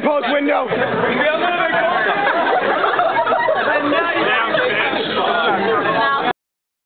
clip window.